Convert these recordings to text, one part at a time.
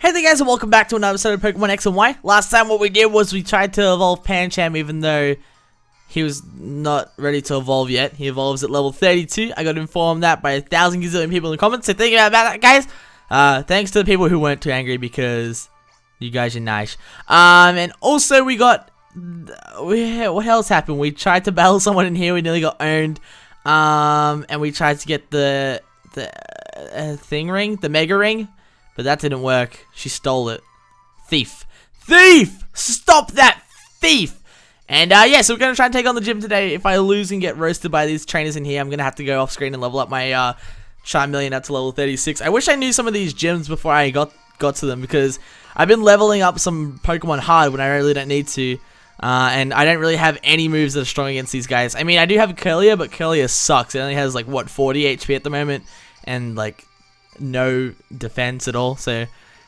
Hey there guys and welcome back to another episode of Pokemon X and Y. Last time what we did was we tried to evolve Pancham even though he was not ready to evolve yet. He evolves at level 32. I got informed that by a thousand gazillion people in the comments. So think about that guys. Uh, thanks to the people who weren't too angry because you guys are nice. Um, and also we got, what else happened? We tried to battle someone in here. We nearly got owned. Um, and we tried to get the, the uh, thing ring, the mega ring. But that didn't work. She stole it. Thief. Thief! Stop that thief! And uh, yeah, so we're going to try and take on the gym today. If I lose and get roasted by these trainers in here, I'm going to have to go off screen and level up my uh, Charmeleon up to level 36. I wish I knew some of these gyms before I got, got to them because I've been leveling up some Pokemon hard when I really don't need to. Uh, and I don't really have any moves that are strong against these guys. I mean, I do have Kirlia, but Kirlia sucks. It only has like, what, 40 HP at the moment? And like, no defense at all. So,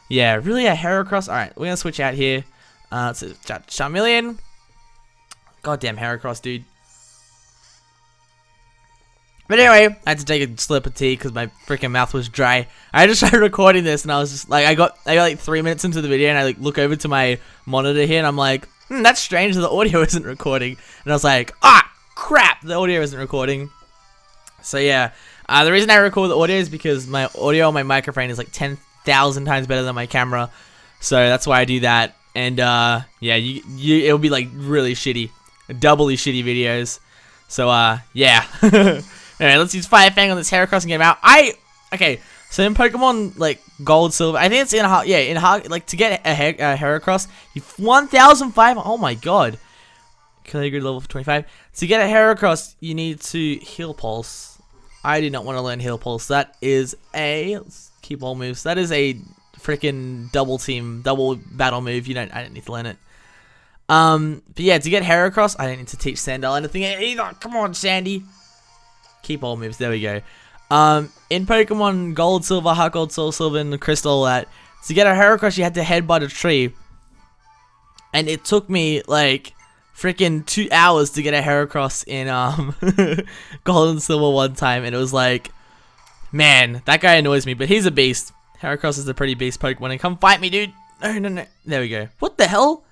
yeah, really a Heracross. Alright, we're going to switch out here. Uh, so, Ch Charmeleon. Goddamn Heracross, dude. But anyway, I had to take a slip of tea because my freaking mouth was dry. I just started recording this and I was just like, I got, I got like three minutes into the video and I like look over to my monitor here and I'm like, hmm, that's strange the audio isn't recording. And I was like, ah, crap, the audio isn't recording. So yeah, uh, the reason I record the audio is because my audio on my microphone is like 10,000 times better than my camera. So that's why I do that. And uh, yeah, you, you, it'll be like really shitty, doubly shitty videos. So uh, yeah. Alright, let's use Fire Fang on this Heracross and get him out. I, okay, so in Pokemon, like, Gold, Silver, I think it's in, yeah, in, like, to get a, Her a Heracross, you 1,005, oh my god. Kilogram level 25. To get a Heracross, you need to Heal Pulse. I do not want to learn Heal Pulse. That is a, keep all moves. That is a freaking double team, double battle move. You don't, I don't need to learn it. Um, but yeah, to get Heracross, I don't need to teach Sandile anything either. Come on, Sandy. Keep all moves. There we go. Um, in Pokemon Gold, Silver, Heart Gold, Soul Silver, and Crystal, that to get a Heracross, you had to headbutt a tree, and it took me like freaking two hours to get a Heracross in um Gold and Silver one time, and it was like, man, that guy annoys me, but he's a beast. Heracross is a pretty beast Pokemon, and come fight me, dude. No, no, no. There we go. What the hell?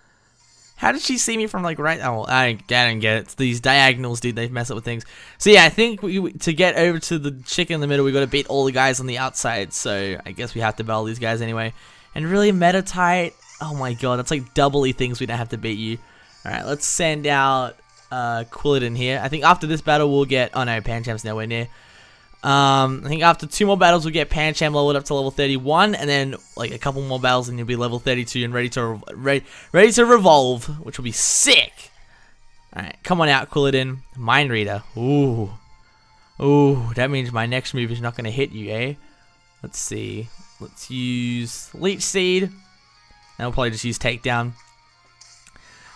How did she see me from like right? Oh, I don't, I don't get it. It's these diagonals, dude. They mess up with things. So yeah, I think we, to get over to the chick in the middle, we got to beat all the guys on the outside. So I guess we have to battle these guys anyway. And really, Meditite. Oh my god, that's like doubly things we don't have to beat you. All right, let's send out uh, Quilladin here. I think after this battle we'll get. Oh no, Pancham's nowhere near. Um, I think after two more battles we'll get Pancham leveled up to level 31, and then like a couple more battles and you'll be level 32 and ready to ready, ready to revolve, which will be sick. All right, come on out, Quilladin. Mind Reader. Ooh, ooh, that means my next move is not gonna hit you, eh? Let's see. Let's use Leech Seed. And I'll probably just use Takedown.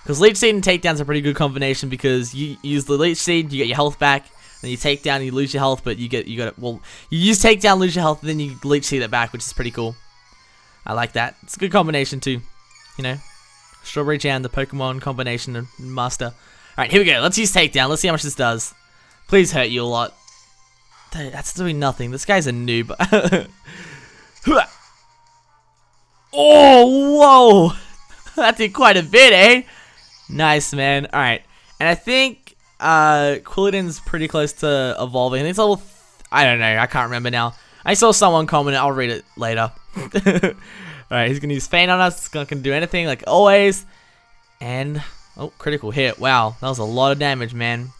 Because Leech Seed and Takedown's a pretty good combination because you use the Leech Seed, you get your health back, then you take down, you lose your health, but you get you got it. Well, you use take down, lose your health, then you leech seed it back, which is pretty cool. I like that. It's a good combination too. You know, Strawberry Jam, the Pokemon combination master. All right, here we go. Let's use takedown. Let's see how much this does. Please hurt you a lot. That's doing nothing. This guy's a noob. oh, whoa! that did quite a bit, eh? Nice, man. All right, and I think uh, Quilladin's pretty close to evolving. I think it's level. I don't know. I can't remember now. I saw someone comment. I'll read it later. Alright, he's gonna use Feint on us. It's not gonna do anything like always. And oh, critical hit. Wow, that was a lot of damage, man.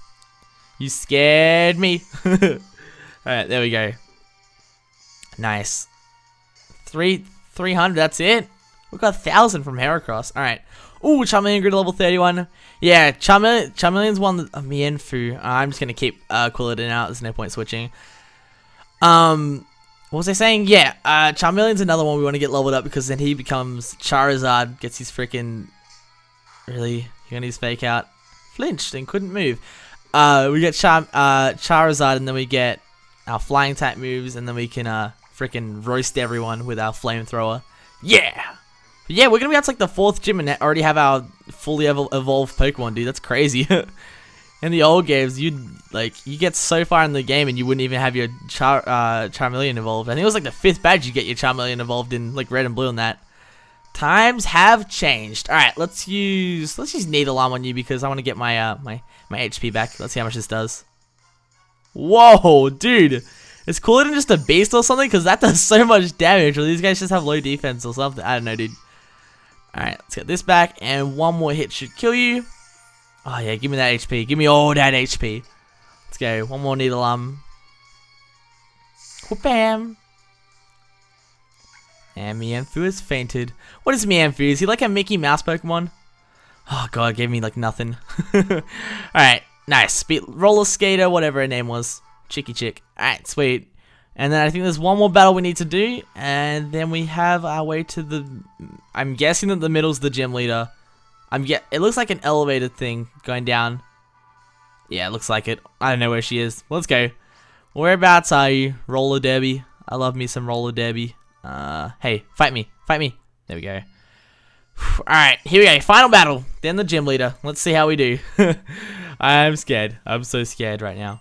You scared me. Alright, there we go. Nice. Three, 300, that's it? We got a thousand from Heracross. Alright. Ooh, Charmeleon grew to level 31. Yeah, Charmeleon, Charmeleon's one Mienfoo. Uh, I'm just to keep uh, Quilladin out. There's no point switching. Um, what was I saying? Yeah, uh, Charmeleon's another one we want to get leveled up because then he becomes Charizard, gets his freaking... Really? You're to use Fake Out? Flinched and couldn't move. Uh, we get Char uh, Charizard and then we get our flying type moves and then we can uh, freaking roast everyone with our flamethrower. Yeah! But yeah, we're gonna be out to like the fourth gym and already have our fully ev evolved Pokemon, dude. That's crazy. in the old games, you'd like you get so far in the game and you wouldn't even have your Char uh, Charmeleon evolved. I think it was like the fifth badge you get your Charmeleon evolved in like red and blue and that. Times have changed. All right, let's use let's use Needle Arm on you because I want to get my uh my my HP back. Let's see how much this does. Whoa, dude. It's cooler than just a beast or something? Because that does so much damage. Or these guys just have low defense or something. I don't know, dude. Alright, let's get this back. And one more hit should kill you. Oh, yeah, give me that HP. Give me all that HP. Let's go. One more Needle Arm. Um. Bam. And Mienfoo has fainted. What is Mienfoo? Is he like a Mickey Mouse Pokemon? Oh god, gave me like nothing. Alright, nice. Speed roller skater, whatever her name was. Chicky chick. Alright, sweet. And then I think there's one more battle we need to do, and then we have our way to the. I'm guessing that the middle's the gym leader. I'm get. It looks like an elevated thing going down. Yeah, it looks like it. I don't know where she is. Let's go. Whereabouts are you, roller derby? I love me some roller derby. Uh, hey, fight me, fight me. There we go. Alright, here we go. Final battle. Then the gym leader. Let's see how we do. I'm scared. I'm so scared right now.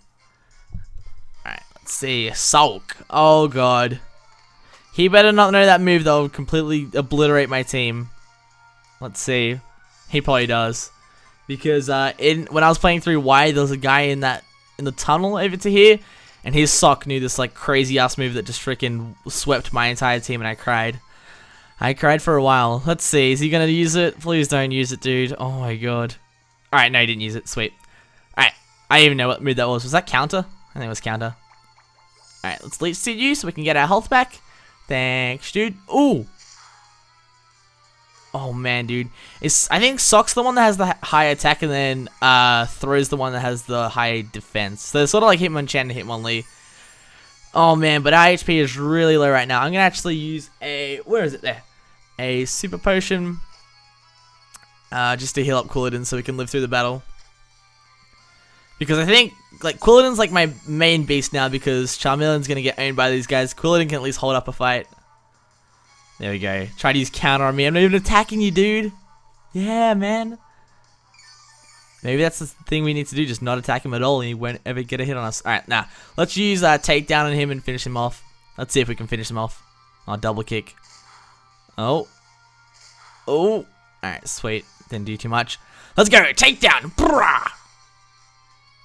Let's see. Sawk. Oh, God. He better not know that move that will completely obliterate my team. Let's see. He probably does. Because uh, in when I was playing through Y, there was a guy in that in the tunnel over to here, and his Sawk knew this like crazy ass move that just freaking swept my entire team, and I cried. I cried for a while. Let's see. Is he to use it? Please don't use it, dude. Oh my god. Alright, no, he didn't use it. Sweet. Alright. I didn't even know what move that was. Was that counter? I think it was counter. Alright, let's leech seed you so we can get our health back. Thanks, dude. Ooh. Oh man, dude. It's I think Sawk's the one that has the high attack and then uh Throh's the one that has the high defense. So it's sort of like Hitmonchan and Hitmonlee. Oh man, but our HP is really low right now. I'm gonna actually use a where is it there? A super potion. Uh, just to heal up Quilladin so we can live through the battle. Because I think like Quilladin's, like my main beast now because Charmeleon's gonna get owned by these guys. Quilladin can at least hold up a fight. There we go. Try to use counter on me. I'm not even attacking you, dude. Yeah, man. Maybe that's the thing we need to do, just not attack him at all and he won't ever get a hit on us. Alright, now, nah. let's use uh, takedown on him and finish him off. Let's see if we can finish him off. Oh, double kick. Oh. Oh. Alright, sweet. Didn't do too much. Let's go. Takedown. Brah.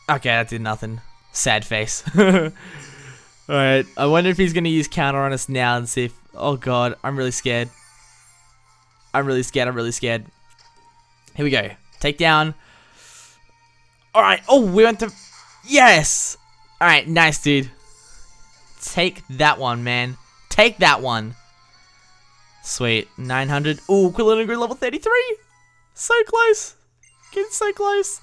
Okay, that did nothing. Sad face. Alright, I wonder if he's going to use counter on us now and see if... Oh god, I'm really scared. I'm really scared, I'm really scared. Here we go. Take down. Alright, oh, we went to... Yes! Alright, nice, dude. Take that one, man. Take that one. Sweet. 900. Ooh, Quilladin grew level 33. So close. Getting so close.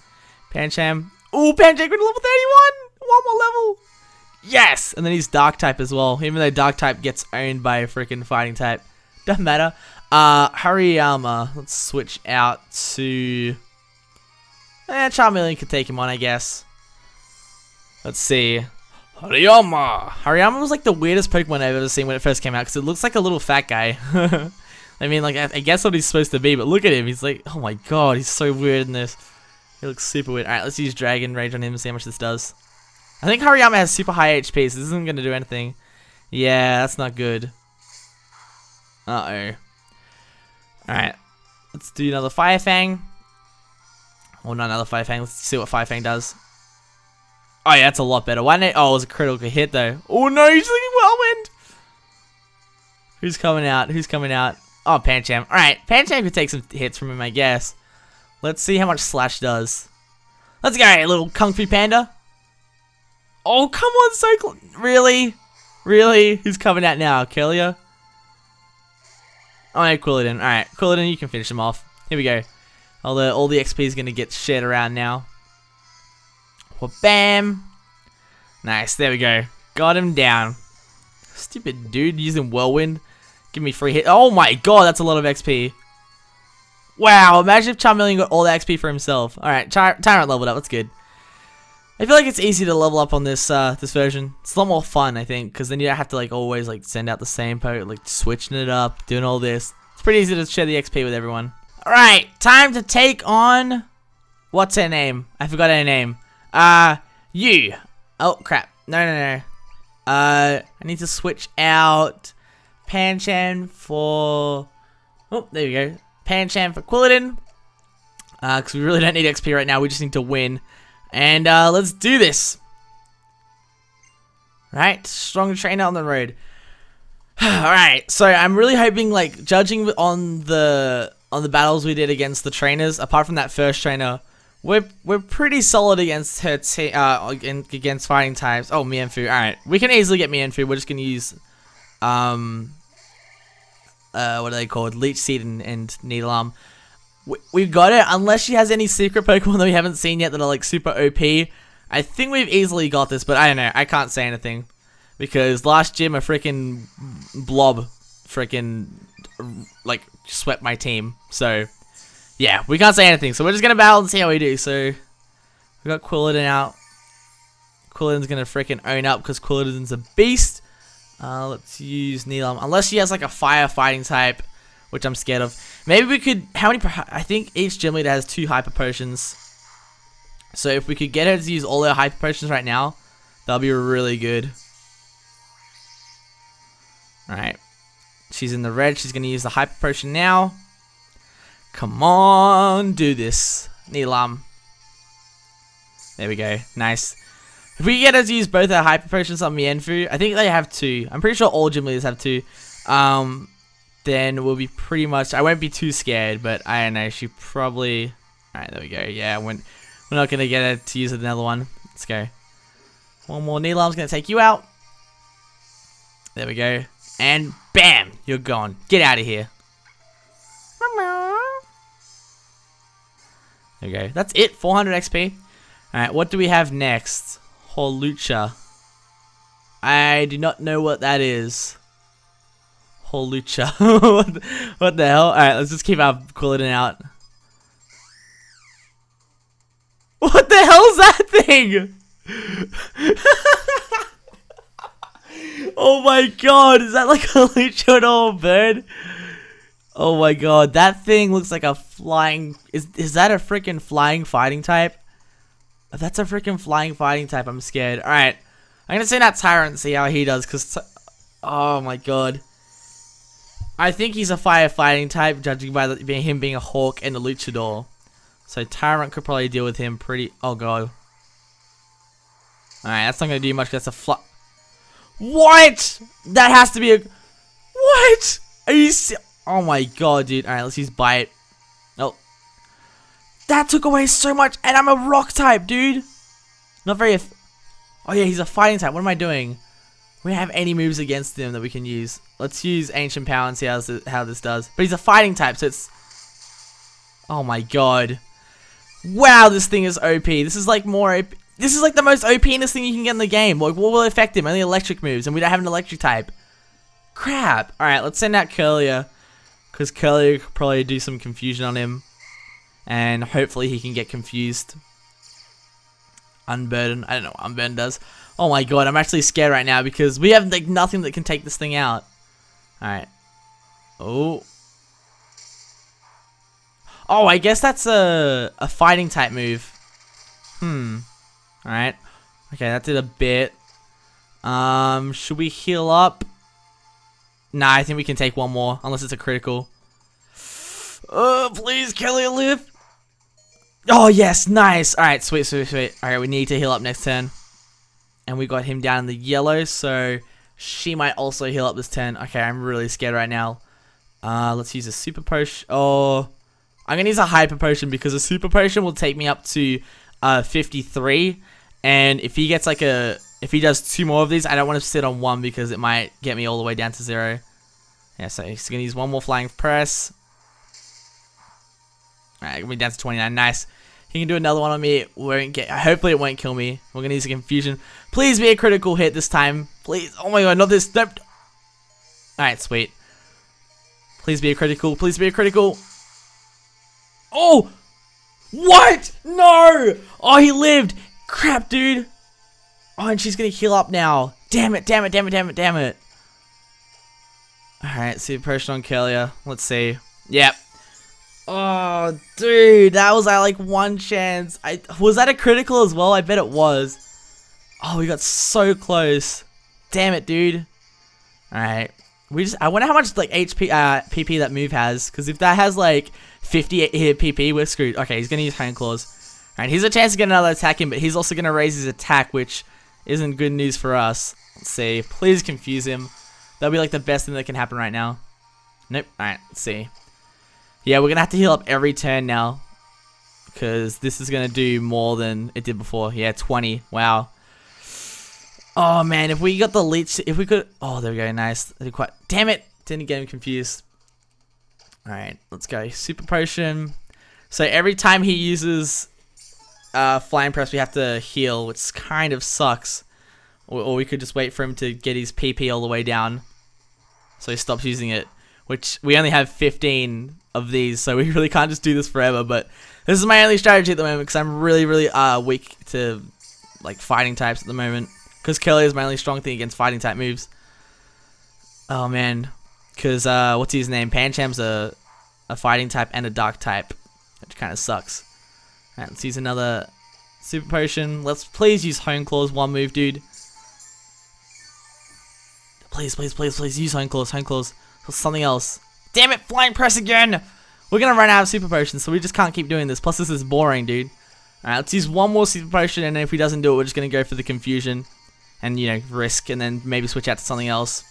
Pancham. Ooh, Pancham level 31. One more level. Yes! And then he's Dark type as well. Even though Dark type gets owned by a freaking fighting type. Doesn't matter. Uh, Hariyama. Let's switch out to... Eh, Charmeleon could take him on, I guess. Let's see. Hariyama! Hariyama was like the weirdest Pokemon I've ever seen when it first came out because it looks like a little fat guy. I mean, like, I, I guess what he's supposed to be, but look at him. He's like, oh my god, he's so weird in this. He looks super weird. Alright, let's use Dragon Rage on him and see how much this does. I think Hariyama has super high HP, so this isn't going to do anything. Yeah, that's not good. Uh-oh. Alright. Let's do another Fire Fang. Oh, not another Fire Fang. Let's see what Fire Fang does. Oh, yeah, that's a lot better. Why not? it? Oh, it was a critical hit, though. Oh, no, he's looking Whirlwind. Who's coming out? Who's coming out? Oh, Pancham. Alright, Pancham could take some hits from him, I guess. Let's see how much Slash does. Let's go, little Kung Fu Panda. Oh, come on, Cyclone. Really? Really? Who's coming out now? Kirlia? Oh, no, Quilladin. Alright, Quilladin, you can finish him off. Here we go. All the, all the XP is going to get shared around now. Well, bam. Nice, there we go. Got him down. Stupid dude using Whirlwind. Give me free hit. Oh my god, that's a lot of XP. Wow, imagine if Charmeleon got all the XP for himself. Alright, Tyrunt leveled up, that's good. I feel like it's easy to level up on this uh, this version. It's a lot more fun, I think, because then you don't have to like always like send out the same poke, like switching it up, doing all this. It's pretty easy to share the XP with everyone. Alright, time to take on... What's her name? I forgot her name. Uh, you. Oh, crap. No, no, no. Uh, I need to switch out Pancham for Oh, there we go. Pancham for Quilladin. Because uh, we really don't need XP right now. We just need to win. And uh, let's do this. Right, strong trainer on the road. Alright, so I'm really hoping, like, judging on the on the battles we did against the trainers, apart from that first trainer, we're we're pretty solid against her uh against fighting types. Oh, Mienfoo. Alright, we can easily get Mienfoo. We're just gonna use um uh what are they called? Leech Seed and, and Needle Arm. We, we got it unless she has any secret Pokemon that we haven't seen yet that are like super OP. I think we've easily got this, but I don't know. I can't say anything. Because last gym, a freaking blob freaking, like, swept my team. So, yeah, we can't say anything. So we're just to battle and see how we do. So, we got Quilladin out. Quilladin's to freaking own up because Quilladin's a beast. Uh, let's use Needle Arm. Unless she has, like, a fire fighting type, which I'm scared of. Maybe we could, how many, I think each gym leader has two hyper potions. So if we could get her to use all her hyper potions right now, that'll be really good. Alright. She's in the red. She's going to use the hyper potion now. Come on, do this. Needle Arm. There we go. Nice. If we get her to use both our hyper potions on Mienfoo, I think they have two. I'm pretty sure all gym leaders have two. Um, then we'll be pretty much. I won't be too scared, but I don't know. She probably. Alright, there we go. Yeah, we're not going to get her to use another one. Let's go. One more Needle Arm's going to take you out. There we go. And bam! You're gone. Get out of here. Go. That's it. 400 XP. Alright, what do we have next? Hawlucha. I do not know what that is. Hawlucha. what, the, hell? Alright, let's just keep our Quilladin out. What the hell's that thing? oh my god, is that like a Luchador bird? Oh my god, that thing looks like a flying... Is, is that a freaking flying fighting type? That's a freaking flying fighting type, I'm scared. Alright, I'm gonna send out Tyrunt see how he does, because... Oh my god. I think he's a fire fighting type, judging by the, him being a hawk and a luchador. So Tyrunt could probably deal with him pretty... Oh, god. Alright, that's not going to do much. That's a fly... What? That has to be a... What? Are you... Oh my god, dude. Alright, let's use Bite. That took away so much, and I'm a rock type, dude. Not very... Oh yeah, he's a fighting type. What am I doing? We don't have any moves against him that we can use. Let's use Ancient Power and see how this, how this does. But he's a fighting type, so it's... Oh my god. Wow, this thing is OP. This is like more OP. This is like the most OP-ness thing you can get in the game. Like, what will affect him? Only electric moves, and we don't have an electric type. Crap. Alright, let's send out Kirlia. Because Kirlia could probably do some confusion on him. And hopefully he can get confused. Unburden. I don't know what Unburden does. Oh my god, I'm actually scared right now because we have like nothing that can take this thing out. Alright. Oh. Oh, I guess that's a, a fighting type move. Hmm. Alright. Okay, that did a bit. Um, should we heal up? Nah, I think we can take one more, unless it's a critical. Oh, please, Kelly, live. Oh, yes, nice. Alright, sweet, sweet, sweet. Alright, we need to heal up next turn. And we got him down in the yellow, so she might also heal up this turn. Okay, I'm really scared right now. Uh, let's use a super potion. Oh, I'm going to use a hyper potion because a super potion will take me up to uh, 53. And if he gets like a, if he does two more of these, I don't want to sit on one because it might get me all the way down to zero. Yeah, so he's going to use one more flying press. Alright, be down to 29. Nice. He can do another one on me. Won't get. Hopefully, it won't kill me. We're gonna use a confusion. Please be a critical hit this time. Please. Oh my god, not this. Nope. All right, sweet. Please be a critical. Please be a critical. Oh! What? No! Oh, he lived! Crap, dude! Oh, and she's gonna heal up now. Damn it, damn it, damn it, damn it, damn it. Alright, see super potion on Kirlia. Let's see. Yep. Oh, dude, that was at like one chance. I Was that a critical as well? I bet it was. Oh, we got so close. Damn it, dude. Alright. we just I wonder how much like HP uh PP that move has because if that has like 50 here PP we're screwed. Okay, he's gonna use Hone Claws. Alright, he's a chance to get another attack in, but he's also gonna raise his attack, which isn't good news for us. Let's see. Please confuse him. That'll be like the best thing that can happen right now. Nope. Alright, let's see. Yeah, we're gonna have to heal up every turn now. Because this is gonna do more than it did before. Yeah, 20. Wow. Oh man, if we got the leech, if we could, oh there we go, nice. Quite, damn it, didn't get him confused. All right, let's go. Super potion. So every time he uses uh, flying press, we have to heal, which kind of sucks. Or, or, we could just wait for him to get his PP all the way down, so he stops using it. Which we only have 15 of these, so we really can't just do this forever. But this is my only strategy at the moment because I'm really, really uh, weak to like fighting types at the moment. Because Kelly is my only strong thing against fighting type moves. Oh man. Because, uh, what's his name? Pancham's a, a fighting type and a dark type. Which kind of sucks. Alright, let's use another super potion. Let's please use Hone Claws one move, dude. Please, please, please, please use Hone Claws, Hone Claws. Or something else. Damn it, Flying Press again! We're gonna run out of super potions, so we just can't keep doing this. Plus, this is boring, dude. Alright, let's use one more super potion, and if he doesn't do it, we're just gonna go for the confusion and you know risk and then maybe switch out to something else.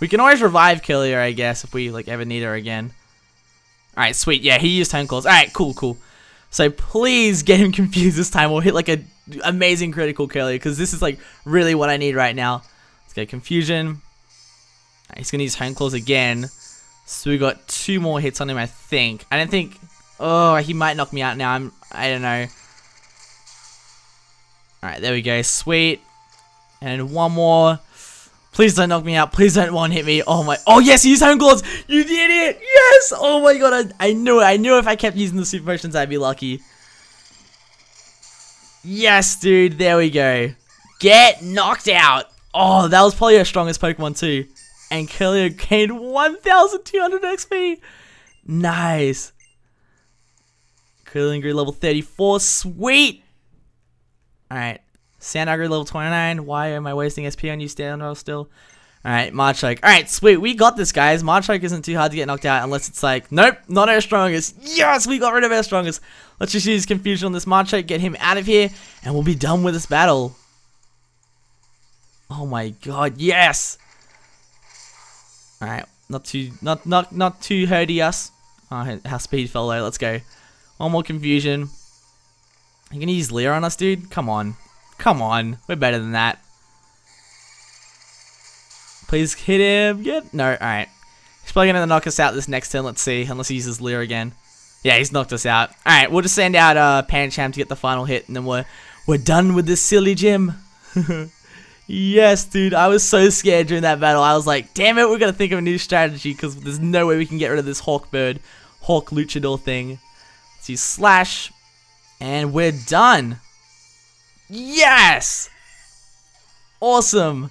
We can always revive Kirlia, I guess, if we like ever need her again. Alright, sweet. Yeah, he used Hone Claws. Alright, cool, cool. So please get him confused this time We'll hit like a amazing critical Kirlia because this is like really what I need right now. Let's get Confusion. Right, he's to use Hone Claws again. So we got two more hits on him, I think. I don't think... Oh, he might knock me out now. I'm, I don't know. Alright, there we go. Sweet. And one more. Please don't knock me out. Please don't one hit me. Oh my. Oh yes, use Hone Claws. You did it. Yes. Oh my god. I, I knew it. I knew if I kept using the super potions, I'd be lucky. Yes, dude. There we go. Get knocked out. Oh, that was probably our strongest Pokemon too. And Kirlia gained 1,200 XP. Nice. Killing grew level 34. Sweet. Alright. Sandagger level 29. Why am I wasting SP on you, Standard still? Alright, Machoke. Alright, sweet. We got this, guys. Machoke isn't too hard to get knocked out unless it's like, nope, not our strongest. Yes, we got rid of our strongest. Let's just use Confusion on this Machoke, get him out of here, and we'll be done with this battle. Oh my god, yes! Alright, not too, not, not, not too hurty us. Oh, our speed fell low, let's go. One more Confusion. You gonna use Leer on us, dude? Come on. Come on, we're better than that. Please hit him. Get no. All right. He's probably gonna knock us out this next turn. Let's see. Unless he uses Leer again. Yeah, he's knocked us out. All right, we'll just send out uh, Pancham to get the final hit, and then we're we're done with this silly gym. yes, dude. I was so scared during that battle. I was like, damn it, we're gonna think of a new strategy because there's no way we can get rid of this Hawk Bird, Hawk Luchador thing. Let's use Slash, and we're done. Yes! Awesome!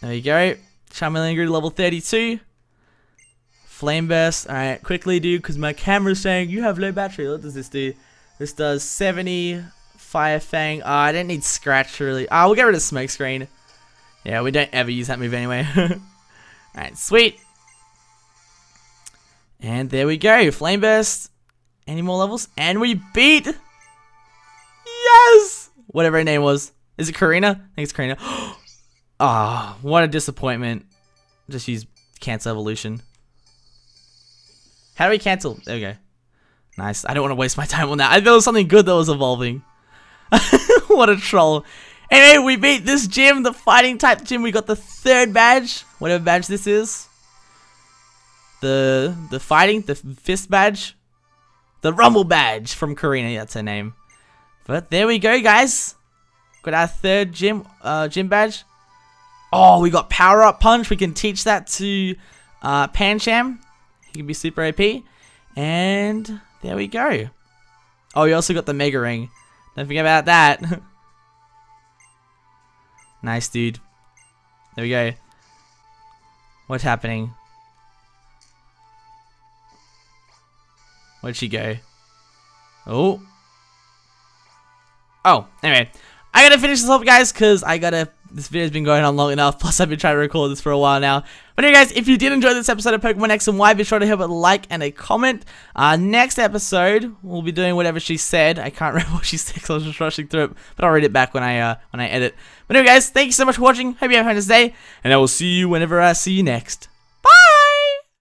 There you go. To level 32. Flame Burst. Alright, quickly do, because my camera's saying you have low battery. What does this do? This does 70 Fire Fang. Oh, I didn't need Scratch, really. Ah, oh, we'll get rid of Smoke Screen. Yeah, we don't ever use that move anyway. Alright, sweet. And there we go. Flame Burst. Any more levels? And we beat Yes! Whatever her name was. Is it Korrina? I think it's Korrina. Ah, oh, what a disappointment. Just use cancel evolution. How do we cancel? There we go. Nice. I don't want to waste my time on that. I it was something good that was evolving. what a troll. Anyway, we beat this gym, the fighting type gym. We got the third badge, whatever badge this is. The the fighting, the fist badge. The rumble badge from Korrina, that's her name. But there we go, guys. Got our third gym uh, gym badge. Oh, we got power up punch. We can teach that to uh, Pancham. He can be super OP. And there we go. Oh, we also got the Mega Ring. Don't forget about that. nice, dude. There we go. What's happening? Where'd she go? Oh. Oh, anyway. I gotta finish this up, guys, because I gotta this video's been going on long enough. Plus, I've been trying to record this for a while now. But anyway, guys, if you did enjoy this episode of Pokemon X and Y, be sure to hit a like and a comment. Uh, next episode, we'll be doing whatever she said. I can't remember what she said because I was just rushing through it, but I'll read it back when I uh, when I edit. But anyway, guys, thank you so much for watching. Hope you have a nice day, and I will see you whenever I see you next.